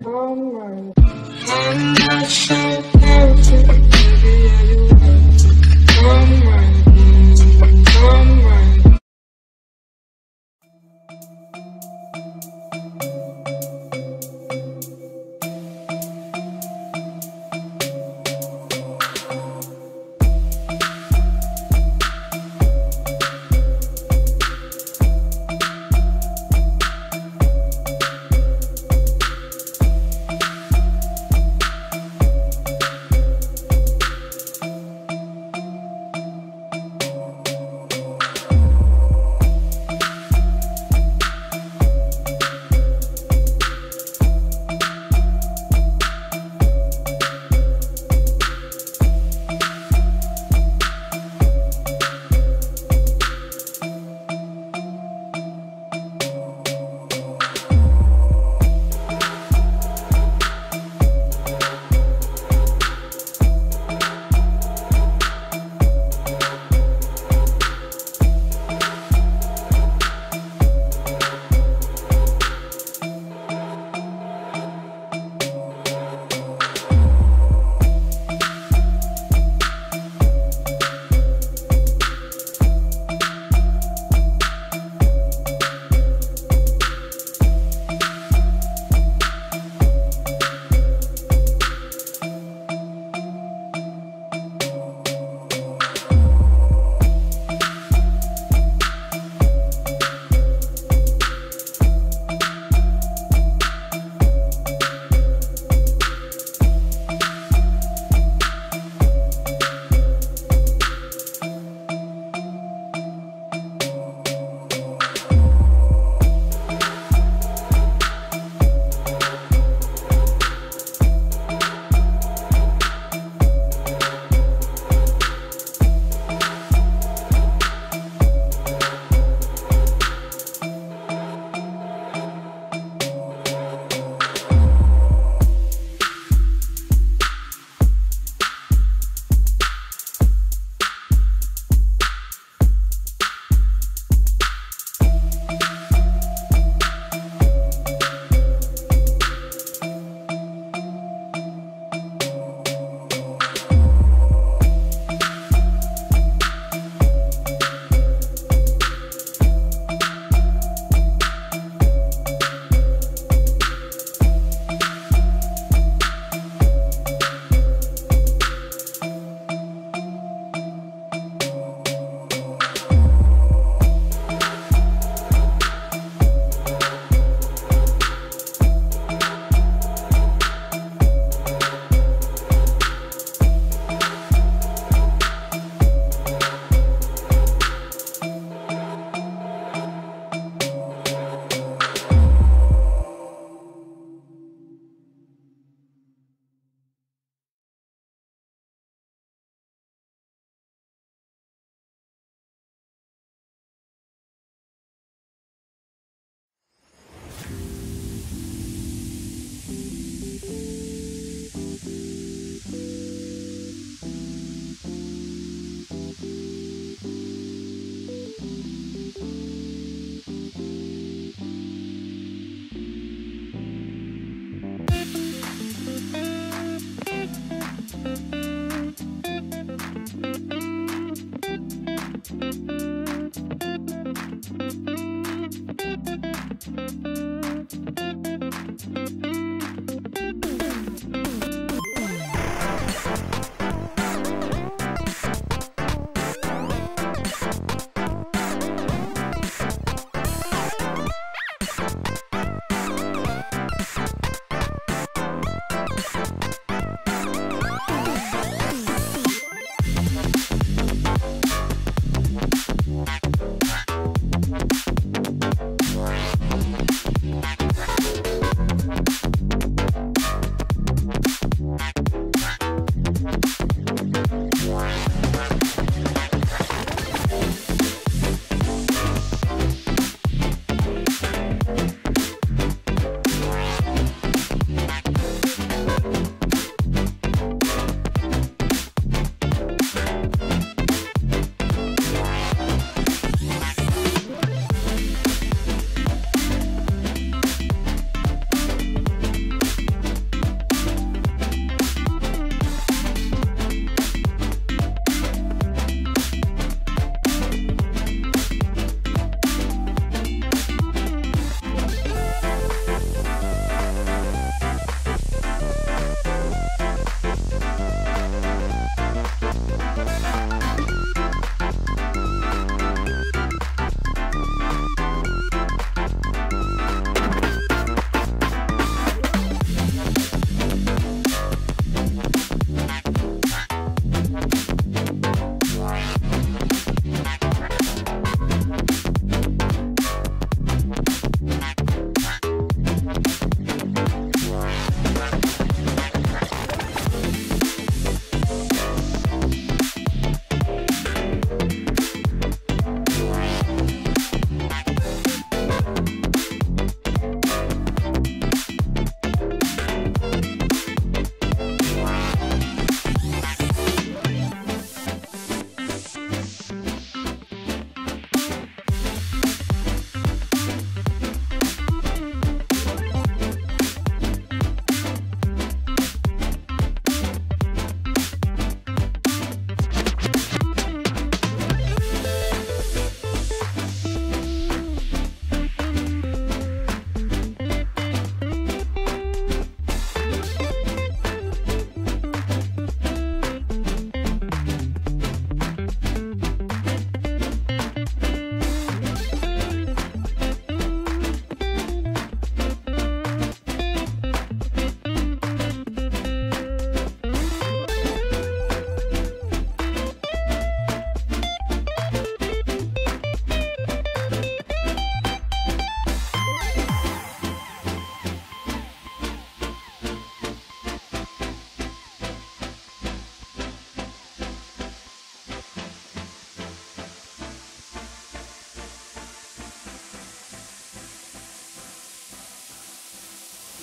I'm not sure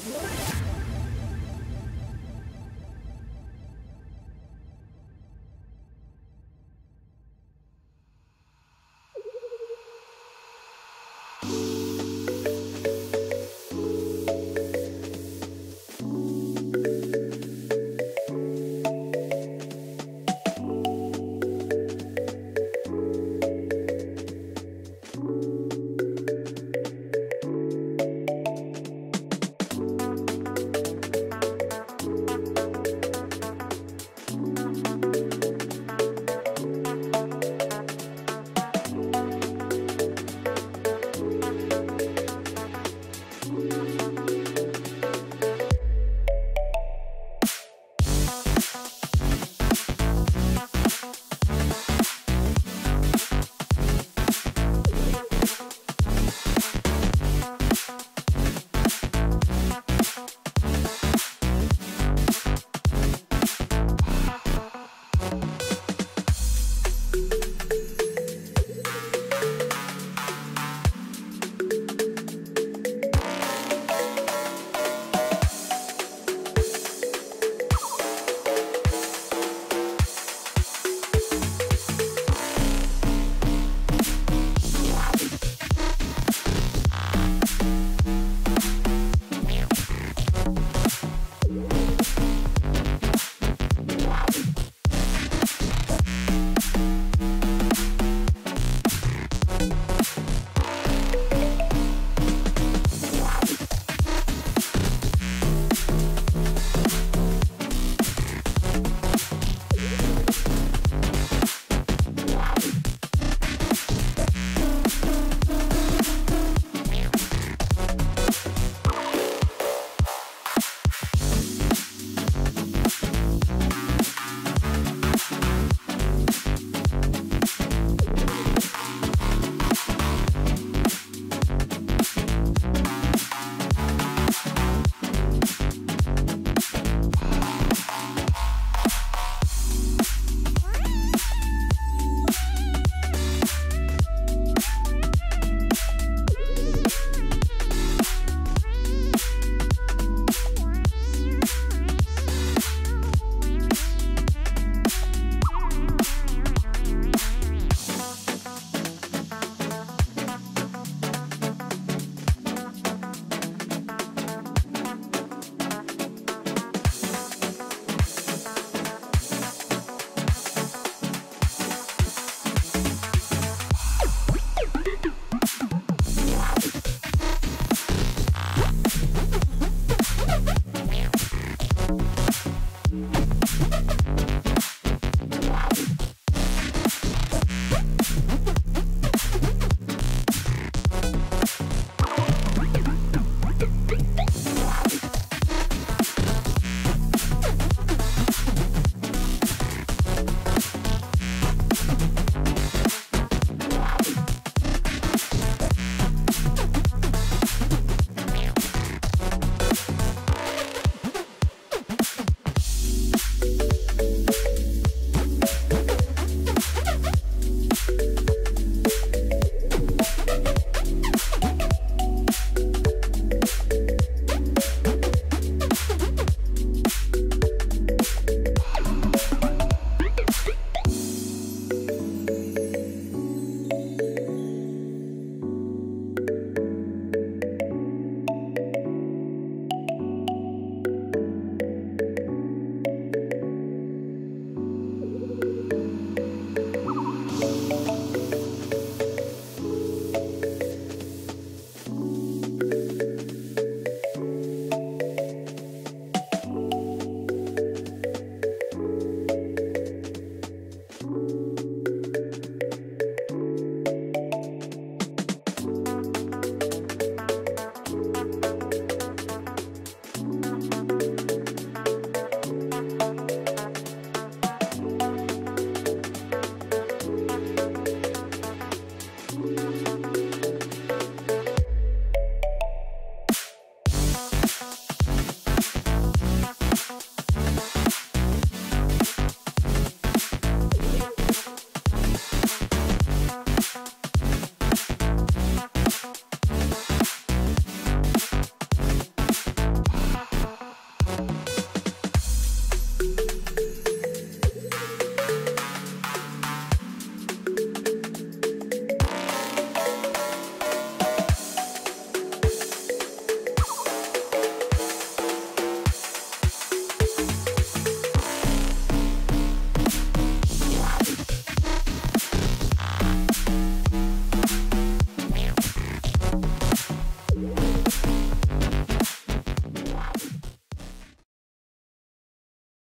What?